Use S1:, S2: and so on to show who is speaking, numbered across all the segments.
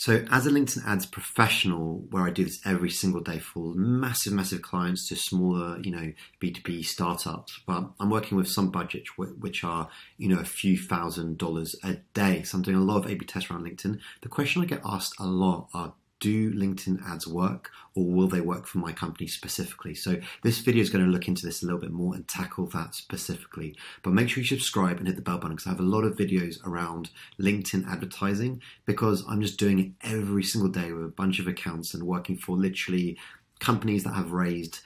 S1: So, as a LinkedIn ads professional, where I do this every single day for massive, massive clients to smaller, you know, B2B startups, but I'm working with some budgets which are, you know, a few thousand dollars a day. So, I'm doing a lot of A B tests around LinkedIn. The question I get asked a lot are do LinkedIn ads work or will they work for my company specifically? So this video is going to look into this a little bit more and tackle that specifically. But make sure you subscribe and hit the bell button because I have a lot of videos around LinkedIn advertising because I'm just doing it every single day with a bunch of accounts and working for literally companies that have raised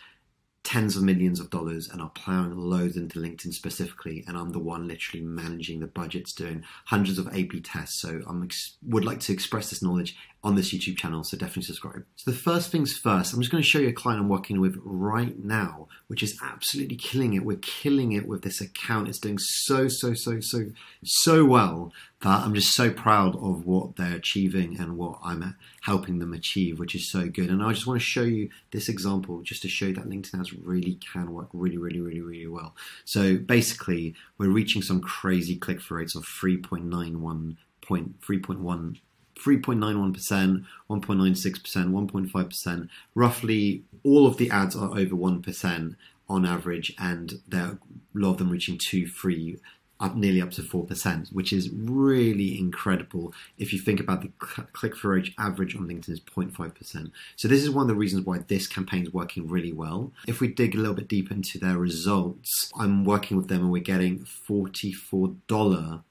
S1: tens of millions of dollars and are plowing loads into LinkedIn specifically. And I'm the one literally managing the budgets, doing hundreds of A/B tests. So I would like to express this knowledge on this YouTube channel. So definitely subscribe. So the first things first, I'm just going to show you a client I'm working with right now, which is absolutely killing it. We're killing it with this account. It's doing so, so, so, so, so well that I'm just so proud of what they're achieving and what I'm helping them achieve, which is so good. And I just want to show you this example just to show you that LinkedIn ads really can work really, really, really, really well. So basically, we're reaching some crazy click through rates of 3.91 point 3.1 3.91%, 1.96%, 1.5%. Roughly all of the ads are over 1% on average, and a lot of them reaching 2, 3, up nearly up to 4%, which is really incredible. If you think about the click through rate average on LinkedIn is 0.5%. So this is one of the reasons why this campaign is working really well. If we dig a little bit deeper into their results, I'm working with them and we're getting $44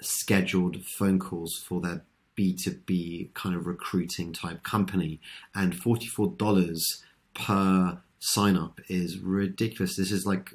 S1: scheduled phone calls for their B2B kind of recruiting type company. And $44 per sign up is ridiculous. This is like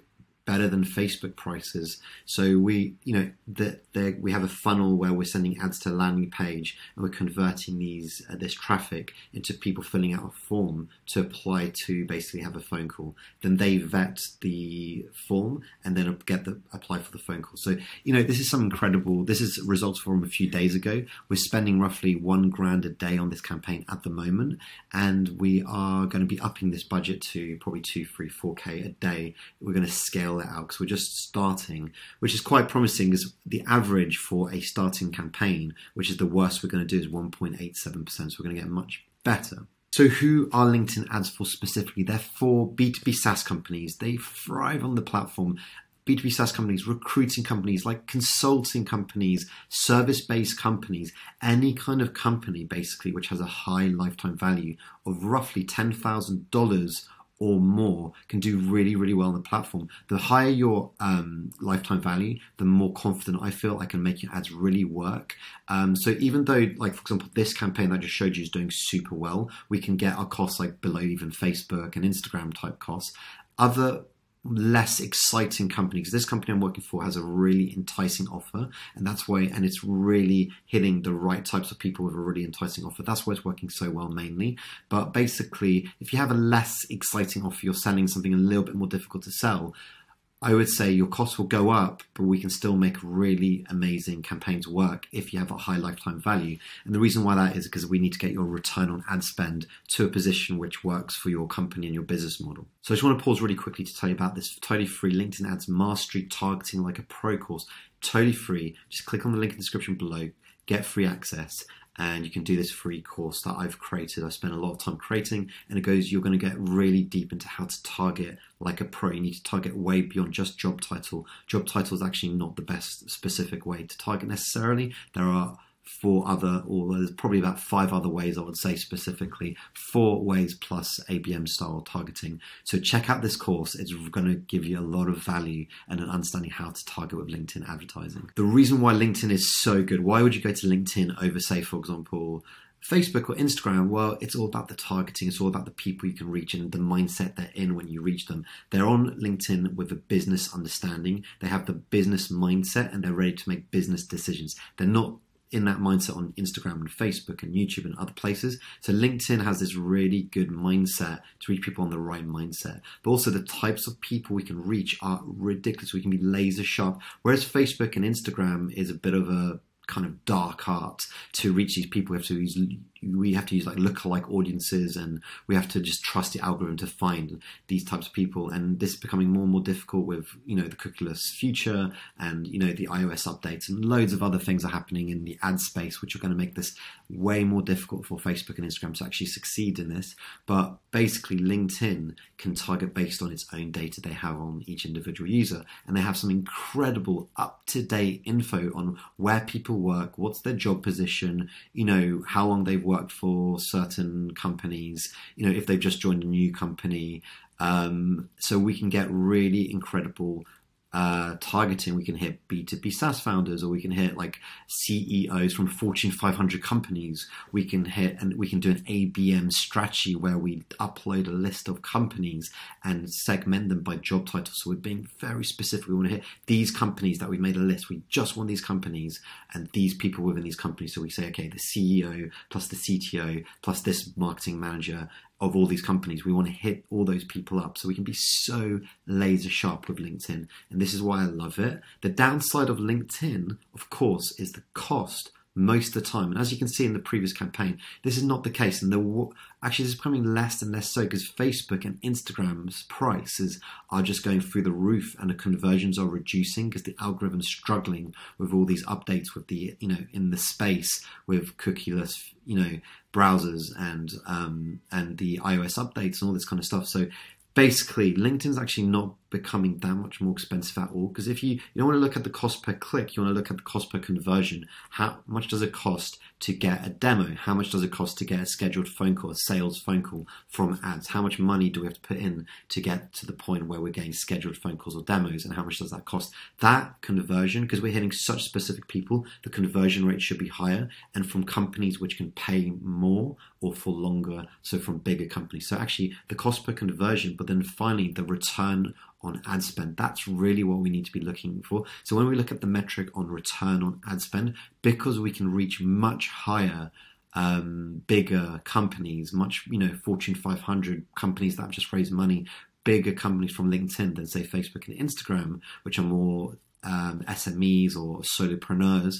S1: better than Facebook prices. So we, you know, that we have a funnel where we're sending ads to a landing page and we're converting these uh, this traffic into people filling out a form to apply to basically have a phone call. Then they vet the form and then get the apply for the phone call. So you know, this is some incredible. This is results from a few days ago. We're spending roughly one grand a day on this campaign at the moment, and we are going to be upping this budget to probably two, three, four k a day. We're going to scale out because we're just starting, which is quite promising. Is the average for a starting campaign, which is the worst we're going to do, is 1.87%. So we're going to get much better. So, who are LinkedIn ads for specifically? They're for B2B SaaS companies. They thrive on the platform. B2B SaaS companies, recruiting companies, like consulting companies, service based companies, any kind of company basically which has a high lifetime value of roughly $10,000 or more can do really, really well on the platform. The higher your um, lifetime value, the more confident I feel I can make your ads really work. Um, so even though, like for example, this campaign that I just showed you is doing super well, we can get our costs like below even Facebook and Instagram type costs. Other less exciting company because this company I'm working for has a really enticing offer and that's why and it's really hitting the right types of people with a really enticing offer. That's why it's working so well mainly. But basically if you have a less exciting offer you're selling something a little bit more difficult to sell I would say your costs will go up, but we can still make really amazing campaigns work if you have a high lifetime value. And the reason why that is because we need to get your return on ad spend to a position which works for your company and your business model. So I just want to pause really quickly to tell you about this totally free LinkedIn ads mastery targeting like a pro course. Totally free. Just click on the link in the description below, get free access and you can do this free course that I've created. I spent a lot of time creating, and it goes, you're going to get really deep into how to target like a pro. You need to target way beyond just job title. Job title is actually not the best specific way to target necessarily. There are four other, or there's probably about five other ways I would say specifically, four ways plus ABM style targeting. So check out this course. It's going to give you a lot of value and an understanding how to target with LinkedIn advertising. The reason why LinkedIn is so good, why would you go to LinkedIn over, say, for example, Facebook or Instagram, well, it's all about the targeting. It's all about the people you can reach and the mindset they're in when you reach them. They're on LinkedIn with a business understanding. They have the business mindset and they're ready to make business decisions. They're not in that mindset on Instagram and Facebook and YouTube and other places. So LinkedIn has this really good mindset to reach people on the right mindset. But also the types of people we can reach are ridiculous. We can be laser sharp. Whereas Facebook and Instagram is a bit of a kind of dark art to reach these people. We have to use we have to use like lookalike audiences and we have to just trust the algorithm to find these types of people. And this is becoming more and more difficult with you know the cookieless future and you know the ios updates and loads of other things are happening in the ad space which are going to make this way more difficult for facebook and instagram to actually succeed in this. But basically linkedin can target based on its own data they have on each individual user. And they have some incredible up-to-date info on where people work what's their job position you know how long they've worked for certain companies, you know, if they've just joined a new company. Um, so we can get really incredible uh, targeting. We can hit B2B SaaS founders, or we can hit like CEOs from Fortune 500 companies. We can hit and we can do an ABM strategy where we upload a list of companies and segment them by job title. So we're being very specific. We want to hit these companies that we made a list. We just want these companies and these people within these companies. So we say, okay, the CEO plus the CTO plus this marketing manager of all these companies. We want to hit all those people up so we can be so laser sharp with LinkedIn. And this is why I love it. The downside of LinkedIn, of course, is the cost most of the time. And as you can see in the previous campaign, this is not the case. And the actually this is becoming less and less so because Facebook and Instagram's prices are just going through the roof and the conversions are reducing because the algorithm's struggling with all these updates with the you know in the space with cookieless you know browsers and um, and the iOS updates and all this kind of stuff. So basically LinkedIn's actually not becoming that much more expensive at all? Because if you, you don't want to look at the cost per click you want to look at the cost per conversion. How much does it cost to get a demo? How much does it cost to get a scheduled phone call a sales phone call from ads? How much money do we have to put in to get to the point where we're getting scheduled phone calls or demos and how much does that cost? That conversion because we're hitting such specific people the conversion rate should be higher and from companies which can pay more or for longer so from bigger companies. So actually the cost per conversion but then finally the return on ad spend. That's really what we need to be looking for. So when we look at the metric on return on ad spend, because we can reach much higher um, bigger companies, much you know Fortune 500 companies that have just raised money, bigger companies from LinkedIn than say Facebook and Instagram, which are more um, SMEs or solopreneurs.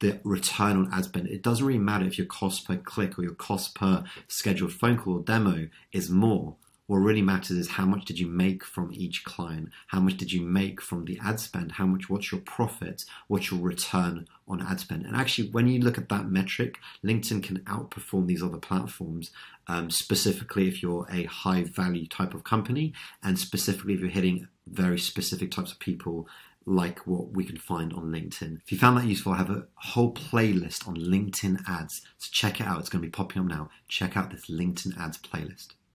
S1: The return on ad spend, it doesn't really matter if your cost per click or your cost per scheduled phone call or demo is more what really matters is how much did you make from each client how much did you make from the ad spend how much what's your profit what's your return on ad spend and actually when you look at that metric linkedin can outperform these other platforms um, specifically if you're a high value type of company and specifically if you're hitting very specific types of people like what we can find on LinkedIn. If you found that useful, I have a whole playlist on LinkedIn ads. So check it out. It's going to be popping up now. Check out this LinkedIn ads playlist.